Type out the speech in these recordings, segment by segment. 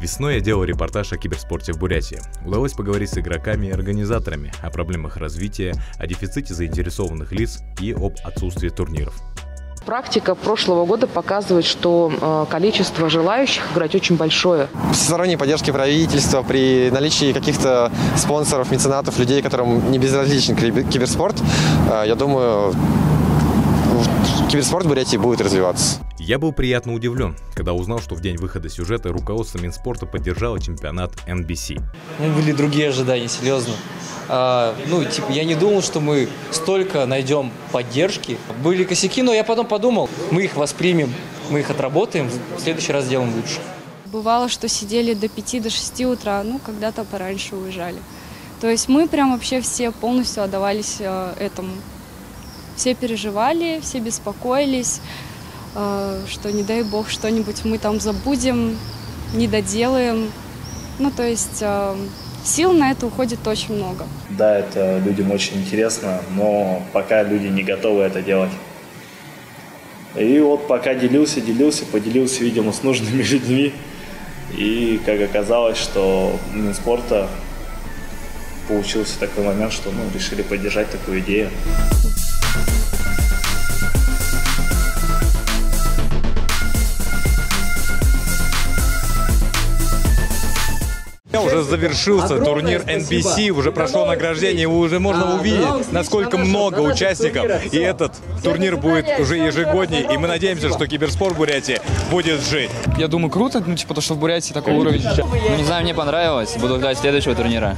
Весной я делал репортаж о киберспорте в Бурятии. Удалось поговорить с игроками и организаторами о проблемах развития, о дефиците заинтересованных лиц и об отсутствии турниров. Практика прошлого года показывает, что э, количество желающих играть очень большое. Всесторонней поддержки правительства при наличии каких-то спонсоров, меценатов, людей, которым не безразличен киберспорт, э, я думаю, киберспорт в Бурятии будет развиваться. Я был приятно удивлен, когда узнал, что в день выхода сюжета руководство Минспорта поддержало чемпионат NBC. Ну, были другие ожидания, серьезно. А, ну, типа, я не думал, что мы столько найдем поддержки. Были косяки, но я потом подумал, мы их воспримем, мы их отработаем, в следующий раз сделаем лучше. Бывало, что сидели до 5 до 6 утра, ну, когда-то пораньше уезжали. То есть мы прям вообще все полностью отдавались э, этому. Все переживали, все беспокоились, э, что не дай бог что-нибудь мы там забудем, не доделаем. Ну, то есть э, сил на это уходит очень много. Да, это людям очень интересно, но пока люди не готовы это делать. И вот пока делился, делился, поделился, видимо, с нужными людьми. И как оказалось, что Минспорта получился такой момент, что ну, решили поддержать такую идею. Уже завершился турнир NBC, уже прошло награждение, уже можно увидеть, насколько много участников. И этот турнир будет уже ежегодней, и мы надеемся, что киберспорт в Бурятии будет жить. Я думаю, круто, ну, типа, то, что в Бурятии такой уровень. Ну, не знаю, мне понравилось. Буду ждать следующего турнира.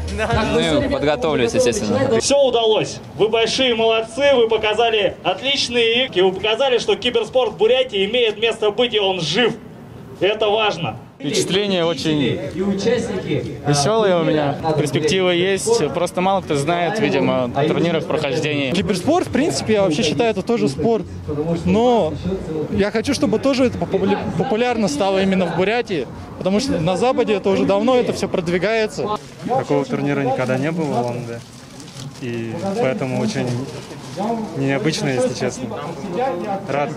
Ну и подготовлюсь, естественно. Все удалось. Вы большие молодцы, вы показали отличные игры, вы показали, что киберспорт в Бурятии имеет место быть, и он жив. Это важно. Впечатление очень веселое у меня. Перспективы есть. Просто мало кто знает, видимо, о турнирах прохождения. Киберспорт, в принципе, я вообще считаю, это тоже спорт. Но я хочу, чтобы тоже это популярно стало именно в Бурятии. Потому что на Западе это уже давно это все продвигается. Такого турнира никогда не было в Лондоне. И поэтому очень необычно, если честно. Рад.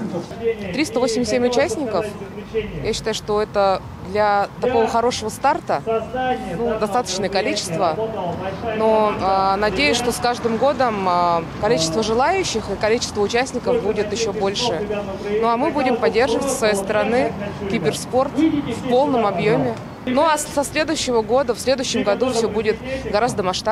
387 участников. Я считаю, что это для такого хорошего старта ну, достаточное количество. Но э, надеюсь, что с каждым годом э, количество желающих и количество участников будет еще больше. Ну а мы будем поддерживать со своей стороны киберспорт в полном объеме. Ну а со следующего года, в следующем году все будет гораздо масштабнее.